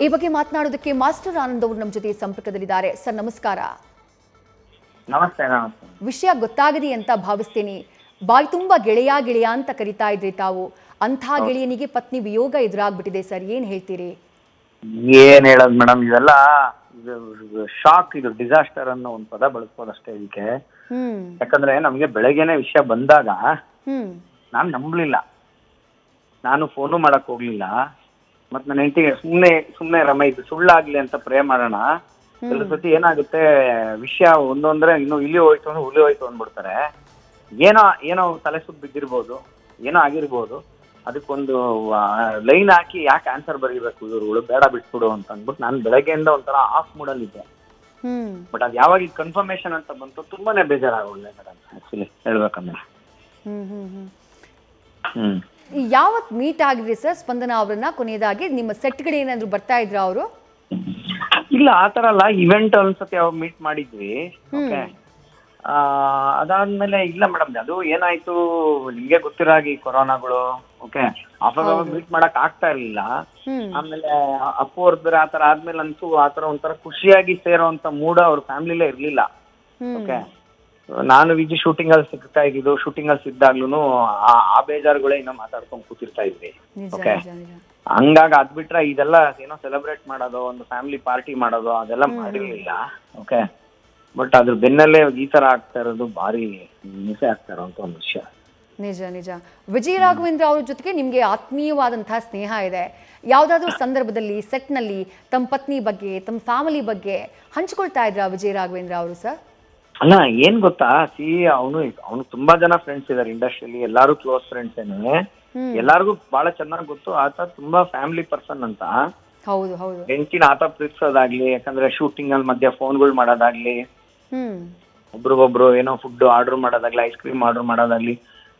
ಈ ಬಗ್ಗೆ ಮಾತನಾಡೋದಕ್ಕೆ ಮಾಸ್ಟರ್ ಆನಂದ್ ಅವರು ನಮ್ಮ ಜೊತೆ ಸಂಪರ್ಕದಲ್ಲಿದ್ದಾರೆ. ಸರ್ ನಮಸ್ಕಾರ. ನಮಸ್ತೆ ವಿಷಯ ಗೊತ್ತಾಗದಿ ಅಂತ ಭಾವಿಸ್ತೀನಿ. ಬಾಯಿ ತುಂಬಾ ಗೆಳೆಯ ಗೆಳೆಯ ಅಂತ ಕರಿತಾ ಇದ್ರಿ ತಾವು. ಅಂಥ ಗೆಳೆಯನಿಗೆ ಪತ್ನಿ ವಿಯೋಗ ಎದುರಾಗ್ಬಿಟ್ಟಿದೆ ಸರ್. ಏನ್ ಹೇಳ್ತೀರಿ? ಏನ್ ಹೇಳೋದು ಮೇಡಮ್ ಇದೆಲ್ಲ ಇದು ಶಾಕ್ ಇದು ಡಿಸಾಸ್ಟರ್ ಅನ್ನೋ ಒಂದು ಪದ ಬಳಸ್ಬೋದಷ್ಟೇ ಇದಕ್ಕೆ. ಯಾಕಂದ್ರೆ ನಮ್ಗೆ ಬೆಳಗ್ಗೆನೆ ವಿಷಯ ಬಂದಾಗ ಹ್ಮ್. ನಾನ್ ನಂಬ್ಲಿಲ್ಲ. ನಾನು ಫೋನು ಮಾಡಕ್ ಹೋಗ್ಲಿಲ್ಲ. ಮತ್ ನನ್ನ ಹೆಂಡತಿಗೆ ಸುಮ್ನೆ ಸುಮ್ನೆ ರಮ ಇದು ಸುಳ್ಳಾಗ್ಲಿ ಅಂತ ಪ್ರೇ ಮಾಡೋಣ. ಕೆಲವು ಸತಿ ಏನಾಗುತ್ತೆ ವಿಷಯ ಒಂದೊಂದ್ರೆ ಇನ್ನು ಇಲ್ಲಿ ಹೋಯ್ತು ಅಂದ್ರೆ ಹುಲಿ ಹೋಯ್ತು ಅಂದ್ಬಿಡ್ತಾರೆ. ಏನೋ ಏನೋ ತಲೆ ಸುತ್ತ ಬಿದ್ದಿರ್ಬೋದು ಏನೋ ಆಗಿರ್ಬೋದು. ಅದಕ್ಕೊಂದು ಲೈನ್ ಹಾಕಿ ಯಾಕೆ ಆನ್ಸರ್ ಬರೀಬೇಕು? ಇವ್ರುಗಳು ಬೇಡ ಬಿಟ್ಬಿಡು ಅಂತ ಅಂದ್ಬಿಟ್ಟು ನಾನು ಬೆಳಗ್ಗೆಯಿಂದ ಒಂಥರ ಆಫ್ ಮೂಡಲ್ಲಿದ್ದೆ ಬಟ್ ಅದು ಯಾವಾಗ ಇದು ಕನ್ಫರ್ಮೇಶನ್ ಅಂತ ಬಂತು ತುಂಬಾನೇ ಬೇಜಾರಾಗೋಲ್ಲ ಮೇಡಮ್ ಆಕ್ಚುಲಿ ಹೇಳ್ಬೇಕಂದ್ರೆ. ಹ್ಮ್ ಹ್ಮ್ ಹ್ಮ್. ಹ್ಮ್. ಯಾವತ್ ಮೀಟ್ ಆಗಿದ್ರಿ ಸರ್ ಸ್ಪಂದನ ಅವರನ್ನ ಕೊನೆಯದಾಗಿ ನಿಮ್ಮ ಸೆಟ್ ಸೆಟ್ಗಳು ಏನಾದ್ರು ಬರ್ತಾ ಇದ್ರ ಅವರು? ಇಲ್ಲ ಆತರ ಅಲ್ಲ ಇವೆಂಟ್ ಒಂದ್ಸತಿ ಅವಾಗ ಮೀಟ್ ಮಾಡಿದ್ವಿ ಓಕೆ ಅದಾದ್ಮೇಲೆ ಇಲ್ಲ ಮೇಡಮ್ ಅದು ಏನಾಯ್ತು ನಿಮ್ಗೆ ಗೊತ್ತಿರೋ ಹಾಗೆ ಕೊರೋನಾಗಳು ಓಕೆ ಅವಾಗ ಮೀಟ್ ಮಾಡಕ್ ಆಗ್ತಾ ಇರ್ಲಿಲ್ಲ. ಆಮೇಲೆ ಅಪ್ಪು ಅವ್ರದ್ರೆ ಆತರ ಆದ್ಮೇಲೆ ಅಂತೂ ಆತರ ಒಂಥರ ಖುಷಿಯಾಗಿ ಸೇರೋಂತ ಮೂಡ ಅವ್ರ ಫ್ಯಾಮಿಲಿಲೇ ಇರ್ಲಿಲ್ಲ ಓಕೆ ನಾನು ವಿಜಿ ಶೂಟಿಂಗ್ ಅಲ್ಲಿ ಸಿಗ್ತಾ ಇದ್ದಿದ್ದು ಶೂಟಿಂಗ್ ಅಲ್ಲಿ ಸಿದ್ದಾಗ್ಲೂ ಆ ಬೇಜಾರುಗಳೇ ಇನ್ನ ಮಾತಾಡ್ಕೊಂಡು ಕೂತಿರ್ತಾ ಇದ್ವಿ. ಓಕೆ ಹಂಗಾಗಿ ಅದ್ ಬಿಟ್ರೆ ಇದೆಲ್ಲ ಏನೋ ಸೆಲೆಬ್ರೇಟ್ ಮಾಡೋದು ಒಂದು ಫ್ಯಾಮಿಲಿ ಪಾರ್ಟಿ ಮಾಡೋದು ಅದೆಲ್ಲ ಮಾಡಿರ್ಲಿಲ್ಲ. ಓಕೆ ಬಟ್ ಅದ್ರ ಬೆನ್ನಲ್ಲೇ ಈ ತರ ಆಗ್ತಾ ಇರೋದು ಭಾರಿ ಹಿಂಸೆ ಆಗ್ತಾ ಇರೋಂತ ಒಂದು ವಿಷಯ. ನಿಜ ನಿಜ. ವಿಜಯ ರಾಘವೇಂದ್ರ ಅವ್ರ ಜೊತೆಗೆ ನಿಮಗೆ ಆತ್ಮೀಯವಾದಂತಹ ಸ್ನೇಹ ಇದೆ. ಯಾವ್ದಾದ್ರು ಸಂದರ್ಭದಲ್ಲಿ ಸೆಟ್ನಲ್ಲಿ ತಮ್ಮ ಪತ್ನಿ ಬಗ್ಗೆ ತಮ್ಮ ಫ್ಯಾಮಿಲಿ ಬಗ್ಗೆ ಹಂಚ್ಕೊಳ್ತಾ ಇದ್ರ ವಿಜಯ ರಾಘವೇಂದ್ರ ಅವರು ಸರ್ ಅಲ್ಲ ಏನ್ ಗೊತ್ತಾ? ಸಿ ಅವನು ಅವನು ತುಂಬಾ ಜನ ಫ್ರೆಂಡ್ಸ್ ಇದಾರೆ ಇಂಡಸ್ಟ್ರಿಯಲ್ಲಿ ಎಲ್ಲಾರು ಕ್ಲೋಸ್ ಫ್ರೆಂಡ್ಸ್ ಏನೇ. ಎಲ್ಲಾರ್ಗು ಬಹಳ ಚೆನ್ನಾಗಿ ಗೊತ್ತು. ಆತ ತುಂಬಾ ಫ್ಯಾಮಿಲಿ ಪರ್ಸನ್ ಅಂತ. ಹೌದು ಹೌದು. ಹೆಂಡತಿನ ಆತ ಪ್ರೀತಿಸೋದಾಗ್ಲಿ ಯಾಕಂದ್ರೆ ಶೂಟಿಂಗ್ ಅಲ್ಲಿ ಮಧ್ಯ ಫೋನ್ಗಳು ಮಾಡೋದಾಗ್ಲಿ ಒಬ್ರು ಒಬ್ರಿಗೊಬ್ರು ಏನೋ ಫುಡ್ ಆರ್ಡರ್ ಮಾಡೋದಾಗ್ಲಿ ಐಸ್ ಕ್ರೀಮ್ ಆರ್ಡರ್ ಮಾಡೋದಾಗ್ಲಿ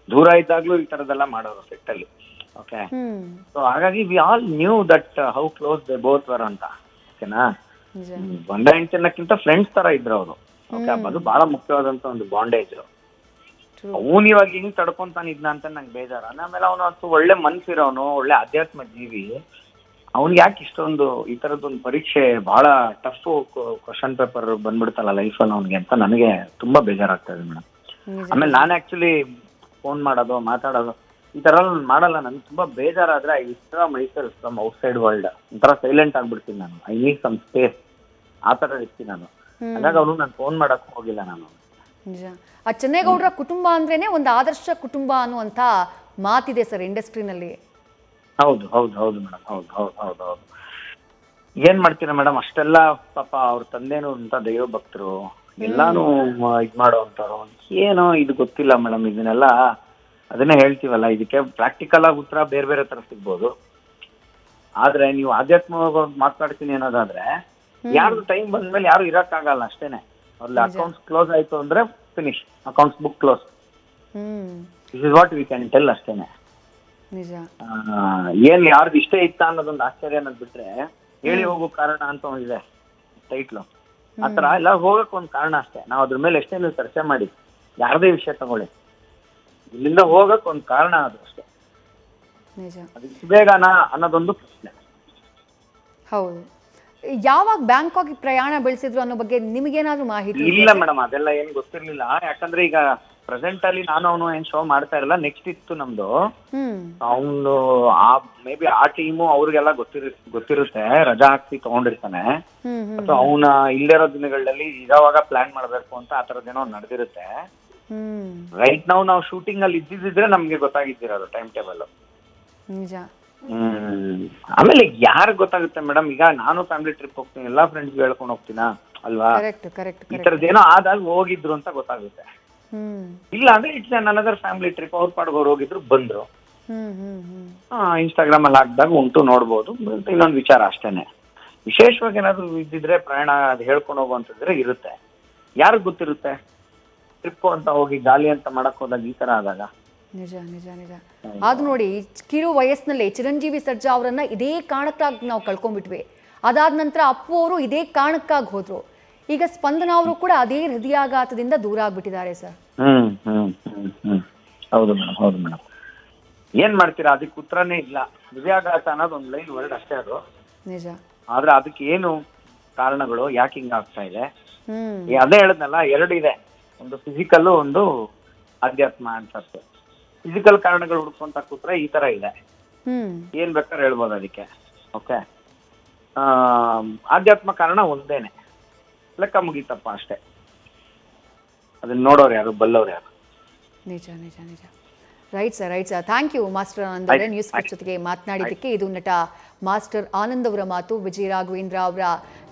ದೂರ ಇದ್ದಾಗ್ಲೂ ಈ ತರದೆಲ್ಲ ಮಾಡೋರು ಸೆಟ್ ಅಲ್ಲಿ. ಓಕೆ ಸೊ ಹಾಗಾಗಿ we all knew that how close they both were ಅಂತ. ಓಕೆನಾ ಒಂದ ಗಂಡ ಹೆಂಡತಿ ಅನ್ನಕ್ಕಿಂತ ಫ್ರೆಂಡ್ಸ್ ತರ ಇದ್ರು ಅವರು. ಅದು ಬಹಳ ಮುಖ್ಯವಾದಂತ ಒಂದು ಬಾಂಡೇಜ್. ಅವನ್ ಇವಾಗ ಹಿಂಗ್ ತಡ್ಕೊಂತಾನ ಇದ್ನ ಅಂತ ನಂಗೆ ಬೇಜಾರ. ಆಮೇಲೆ ಅವನು ಅಷ್ಟು ಒಳ್ಳೆ ಮನ್ಸಿರೋನು ಒಳ್ಳೆ ಆಧ್ಯಾತ್ಮ ಜೀವಿ. ಅವ್ನಿಗೆ ಯಾಕೆ ಇಷ್ಟೊಂದು ಈ ತರದೊಂದು ಪರೀಕ್ಷೆ ಬಹಳ ಟಫ್ ಕ್ವಶನ್ ಪೇಪರ್ ಬಂದ್ಬಿಡ್ತಲ್ಲ ಅಲ್ಲಿ ಅವ್ನಿಗೆ ಅಂತ ನನಗೆ ತುಂಬಾ ಬೇಜಾರಾಗ್ತಾ ಇದೆ ಮೇಡಮ್ ಆಮೇಲೆ ನಾನು ಆಕ್ಚುಲಿ ಫೋನ್ ಮಾಡೋದು ಮಾತಾಡೋದು ಈ ತರ ಮಾಡಲ್ಲ. ನನ್ಗೆ ತುಂಬಾ ಬೇಜಾರಾದ್ರೆ ಐ ಇಷ್ಟ ಮೈಸೆಲ್ ಫ್ರಮ್ ಔಟ್ಸೈಡ್ ವರ್ಲ್ಡ್ ಒಂಥರ ಸೈಲೆಂಟ್ ಆಗ್ಬಿಡ್ತೀನಿ ನಾನು. ಐ ನೀಡ್ ಸಮ್ ಸ್ಪೇಸ್ ಆ ತರ ಇರ್ತೀನಿ ನಾನು. ಹಾಗಾಗಿ ಅವನು ನಾನು ಫೋನ್ ಮಾಡಕ್ ಹೋಗಿಲ್ಲ ನಾನು. ನಿಜ. ಆ ಚೆನ್ನೇಗೌಡರ ಕುಟುಂಬ ಅಂದ್ರೇನೆ ಒಂದು ಆದರ್ಶ ಕುಟುಂಬ ಅನ್ನುವಂಥ ಮಾತಿದೆ ಸರ್ ಇಂಡಸ್ಟ್ರಿನಲ್ಲಿ. ಹೌದು ಹೌದು ಹೌದು ಮೇಡಮ್ ಹೌದು ಹೌದು ಹೌದು ಹೌದು. ಏನ್ ಮಾಡ್ತೀರಾ ಮೇಡಮ್ ಅಷ್ಟೆಲ್ಲ ಪಾಪ ಅವ್ರ ತಂದೆನು ಅಂತ ದೈವ ಭಕ್ತರು ಎಲ್ಲಾನು ಇದ್ ಮಾಡೋವಂಥವ್ರು ಏನೋ ಇದು ಗೊತ್ತಿಲ್ಲ ಮೇಡಮ್ ಇದನ್ನೆಲ್ಲ ಅದನ್ನೇ ಹೇಳ್ತೀವಲ್ಲ ಇದಕ್ಕೆ ಪ್ರಾಕ್ಟಿಕಲ್ ಆಗಿ ಉತ್ತರ ಬೇರೆ ಬೇರೆ ತರ ಸಿಗ್ಬೋದು. ಆದ್ರೆ ನೀವು ಆಧ್ಯಾತ್ಮವಾಗಿ ಮಾತಾಡ್ತೀನಿ ಅನ್ನೋದಾದ್ರೆ ಯಾರ್ದು ಟೈಮ್ ಬಂದ್ಮೇಲೆ ಯಾರು ಇರಕ್ಕಾಗಲ್ಲ ಅಷ್ಟೇನೆ. ಅಲ್ಲಿ ಅಕೌಂಟ್ಸ್ ಕ್ಲೋಸ್ ಆಯ್ತು ಅಂದ್ರೆ finish accounts book close this is what we can tell ಅಷ್ಟೇನೆ. ಏನ್ ಯಾರ್ದು ಇಷ್ಟೇ ಇತ್ತ ಅನ್ನೋದೊಂದು ಆಶ್ಚರ್ಯ ಅನ್ನೋದ್ ಬಿಟ್ರೆ ಹೇಳಿ ಹೋಗೋ ಕಾರಣ ಅಂತ ಒಂದಿದೆ ಟೈಟ್ಲು ಆತರ ಎಲ್ಲ ಹೋಗಕ್ ಒಂದ್ ಕಾರಣ ಅಷ್ಟೇ. ನಾವ್ ಅದ್ರ ಮೇಲೆ ಎಷ್ಟೇ ನೀವು ಚರ್ಚೆ ಮಾಡಿ ಯಾರದೇ ವಿಷಯ ತಗೊಳ್ಳಿ. ಇಲ್ಲಿಂದ ಹೋಗಕ್ ಒಂದ್ ಕಾರಣ ಅದು ಅಷ್ಟೇ. ಬೇಗನಾ ಅನ್ನೋದೊಂದು ಪ್ರಶ್ನೆ. ಹೌದು. ಯಾವಾಗ ಬ್ಯಾಂಕಾಕ್ ಪ್ರಯಾಣ ಬೆಳೆಸಿದ್ರು ಅನ್ನೋ ಬಗ್ಗೆ ನಿಮಗೇನಾದ್ರೂ ಮಾಹಿತಿ ಇಲ್ಲ ಮೇಡಮ್ ಅದೆಲ್ಲ ಏನ್ ಗೊತ್ತಿರ್ಲಿಲ್ಲ. ಯಾಕಂದ್ರೆ ಈಗ ಪ್ರೆಸೆಂಟ್ ಅಲ್ಲಿ ನಾನು ಅವನು ಏನ್ ಶೋ ಮಾಡ್ತಾ ಇರಲ್ಲ ನೆಕ್ಸ್ಟ್ ಇತ್ತು ನಮ್ದು. ಅವನು ಆ ಮೇ ಬಿ ಆ ಟೀಮು ಅವ್ರಿಗೆಲ್ಲ ಗೊತ್ತಿರ ಗೊತ್ತಿರುತ್ತೆ ರಜಾ ಹಾಕ್ಸಿ ತಗೊಂಡಿರ್ತಾನೆ. ಅಥವಾ ಅವನ ಇಲ್ಲಿರೋ ದಿನಗಳಲ್ಲಿ ಇರೋವಾಗ ಪ್ಲಾನ್ ಮಾಡ್ಬೇಕು ಅಂತ ಆ ಏನೋ ನಡೆದಿರುತ್ತೆ. ರೈಟ್ ನಾವು ನಾವು ಶೂಟಿಂಗ್ ಅಲ್ಲಿ ಇದ್ದಿದ್ರೆ ನಮ್ಗೆ ಗೊತ್ತಾಗಿದ್ದಿರೋದು ಟೈಮ್ ಟೇಬಲ್ ನಿಜ. ಆಮೇಲೆ ಯಾರು ಗೊತ್ತಾಗುತ್ತೆ ಮೇಡಮ್? ಈಗ ನಾನು ಫ್ಯಾಮಿಲಿ ಟ್ರಿಪ್ ಹೋಗ್ತೀನಿ ಎಲ್ಲಾ ಫ್ರೆಂಡ್ಸ್ ಹೇಳ್ಕೊಂಡು ಹೋಗ್ತೀನಾ? ಅಲ್ವಾ? ಈ ಏನೋ ಆದಾಗ ಹೋಗಿದ್ರು ಅಂತ ಗೊತ್ತಾಗುತ್ತೆ. ಇಲ್ಲ ಅಂದ್ರೆ ಇಟ್ಸ್ ಅನದರ್ ಫ್ಯಾಮಿಲಿ ಟ್ರಿಪ್ ಅವ್ರ ಪಾಡ್ಗೆ ಅವ್ರು ಹೋಗಿದ್ರು ಬಂದ್ರು. ಇನ್ಸ್ಟಾಗ್ರಾಮ್ ಅಲ್ಲಿ ಹಾಕ್ದಾಗ ಉಂಟು ನೋಡ್ಬೋದು. ಇನ್ನೊಂದು ವಿಚಾರ ಅಷ್ಟೇನೆ. ವಿಶೇಷವಾಗಿ ಏನಾದ್ರು ಇದ್ದಿದ್ರೆ ಪ್ರಯಾಣ ಅದು ಹೇಳ್ಕೊಂಡು ಹೋಗುವಂತಂದ್ರೆ ಇರುತ್ತೆ. ಯಾರಿಗ್ ಗೊತ್ತಿರುತ್ತೆ? ಟ್ರಿಪ್ ಅಂತ ಹೋಗಿ ಗಾಲಿ ಅಂತ ಮಾಡಕ್ ಹೋದಾಗ ಈ ತರ ಆದಾಗ. ನಿಜ ನಿಜ ನಿಜ. ಅದು ನೋಡಿ ಕಿರು ವಯಸ್ಸಿನಲ್ಲೇ ಚಿರಂಜೀವಿ ಸರ್ಜಾ ಅವರನ್ನ ಇದೇ ಕಾರಣಕ್ಕಾಗಿ ನಾವು ಕಳ್ಕೊಂಡ್ಬಿಟ್ವಿ. ಅದಾದ ನಂತರ ಅಪ್ಪು ಅವರು ಇದೇ ಕಾರಣಕ್ಕಾಗಿ ಹೋದ್ರು. ಈಗ ಸ್ಪಂದನ ಅವರು ಕೂಡ ಅದೇ ಹೃದಯಾಘಾತದಿಂದ ದೂರ ಆಗ್ಬಿಟ್ಟಿದ್ದಾರೆ ಸರ್. ಹ್ಮ್ ಹೌದು ಮೇಡಮ್ ಹೌದು ಮೇಡಮ್. ಏನ್ ಮಾಡ್ತೀರಾ? ಅದಕ್ಕೆ ಉತ್ತರನೇ ಇಲ್ಲ. ಹೃದಯಾಘಾತ ಅನ್ನೋದು ಒಂದು ಲೈನ್ ವರ್ಡ್ ಅಷ್ಟೇ ಅದು. ನಿಜ. ಆದ್ರೆ ಅದಕ್ಕೆ ಏನು ಕಾರಣಗಳು? ಯಾಕೆ ಹಿಂಗ ಆಗ್ತಾ ಇದೆ? ಅದೇ ಹೇಳದ್ನಲ್ಲ ಎರಡು ಇದೆ. ಒಂದು ಫಿಸಿಕಲ್ ಒಂದು ಅಧ್ಯಾತ್ಮ ಅಂತ ಫಿಸಿಕಲ್ ಕಾರಣಗಳು ಹುಡ್ಕೊಂತ ಕೂತ್ರೆ ಈ ತರ ಇದೆ. ಹ್ಮ್. ಏನ್ ಬೇಕಾದ್ರೆ ಹೇಳ್ಬೋದು ಅದಕ್ಕೆ. ಓಕೆ ಆಧ್ಯಾತ್ಮ ಕಾರಣ ಒಂದೇನೆ. ಲೆಕ್ಕ ಮುಗೀತಪ್ಪ ಅಷ್ಟೇ. ಅದನ್ನ ನೋಡೋರು ಯಾರು ಬಲ್ಲವ್ರು ಯಾರು? ನಿಜ ನಿಜ ನಿಜ. Right sir right sir thank you master Anand ಅವರೇ ನ್ಯೂಸ್ ಆಯ್ತು. ಜೊತೆಗೆ ಮಾತನಾಡಿದ್ದಕ್ಕೆ. ಇದು ನಟ ಮಾಸ್ಟರ್ ಆನಂದ್ ಅವರ ಮಾತು. ವಿಜಯ ರಾಘವೇಂದ್ರ ಅವರ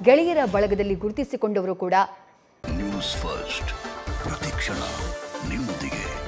ಗೆಳೆಯರ ಬಳಗದಲ್ಲಿ ಗುರುತಿಸಿಕೊಂಡವರು ಕೂಡ. ನ್ಯೂಸ್ ಫಸ್ಟ್ ಪ್ರತಿಕ್ಷಣ ನಿಮ್ಮೊಂದಿಗೆ.